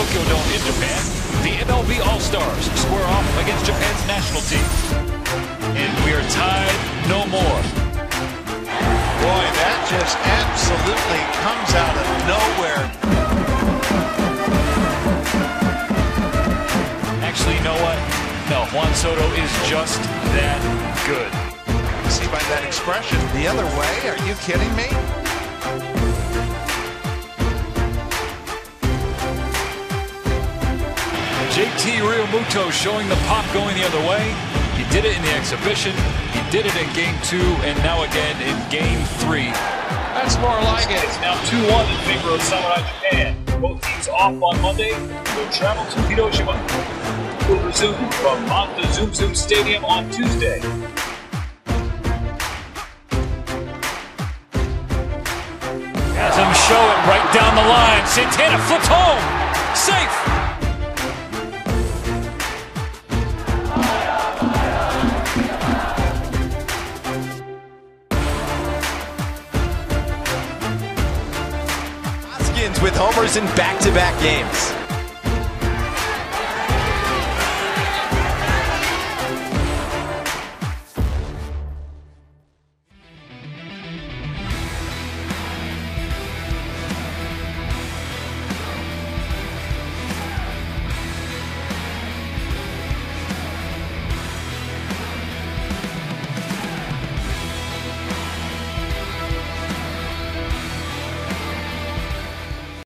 Tokyo Dome in Japan, the MLB All-Stars square off against Japan's national team. And we are tied no more. Boy, that just absolutely comes out of nowhere. Actually, you know what? No, Juan Soto is just that good. See by that expression, the other way? Are you kidding me? JT Realmuto showing the pop going the other way. He did it in the exhibition. He did it in game two, and now again in game three. That's more like it. It's now 2-1 in favor of Samurai Japan. Both teams off on Monday. They'll travel to Hiroshima. Will resume from Mazda Zoom-Zoom Stadium on Tuesday. Has him show it right down the line. Santana flips home. Safe. With homers in back-to-back games.